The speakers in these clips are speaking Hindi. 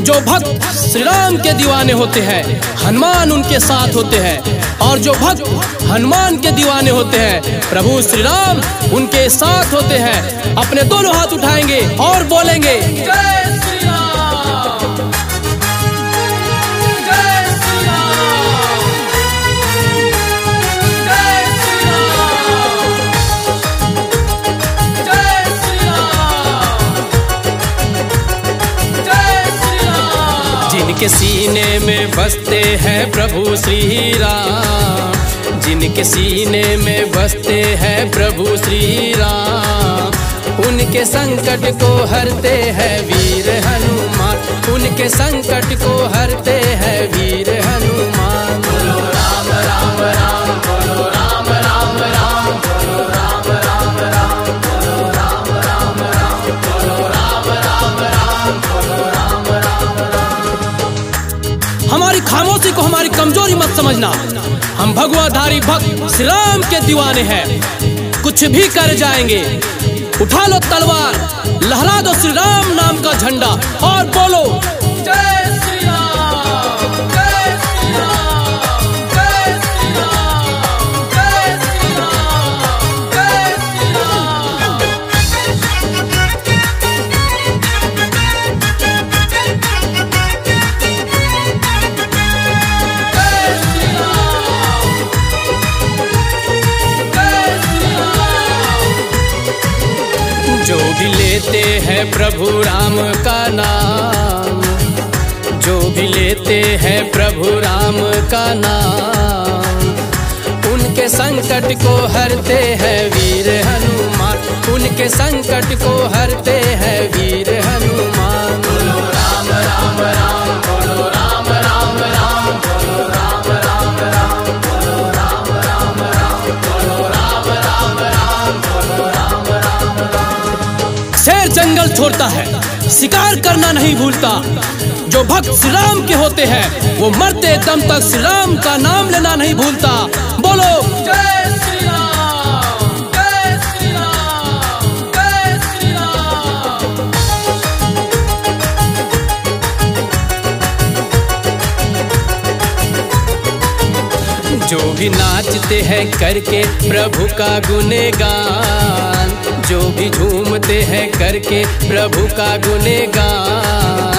जो भक्त श्री राम के दीवाने होते हैं, हनुमान उनके साथ होते हैं, और जो भक्त हनुमान के दीवाने होते हैं, प्रभु श्री राम उनके साथ होते हैं। अपने दोनों हाथ उठाएँगे और बोलेंगे, जय जिनके सीने में बसते हैं प्रभु श्री राम जिनके सीने में बसते हैं प्रभु श्री राम उनके संकट को हरते हैं वीर हनुमान। उनके संकट को हरते खामोशी को हमारी कमज़ोरी मत समझना। हम भगवाधारी भक्त श्री राम के दीवाने हैं। कुछ भी कर जाएँगे। उठा लो तलवार लहरा दो श्री राम नाम का झंडा और बोलो, जय भी लेते हैं प्रभु राम का नाम। जो भी लेते हैं प्रभु राम का नाम। उनके संकट को हरते हैं वीर हनुमान। उनके संकट को हरते हैं वीर जंगल छोड़ता है। शिकार करना नहीं भूलता। जो भक्त श्री राम के होते हैं, वो मरते दम तक श्री राम का नाम लेना नहीं भूलता। बोलो जो भी नाचते हैं, करके प्रभु का गुनेगान जो भी झूमते हैं करके प्रभु का गुनेगान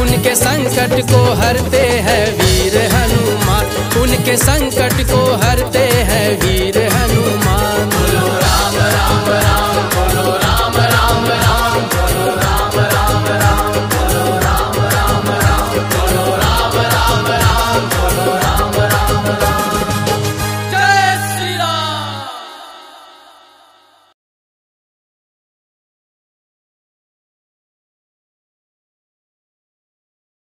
उनके संकट को हरते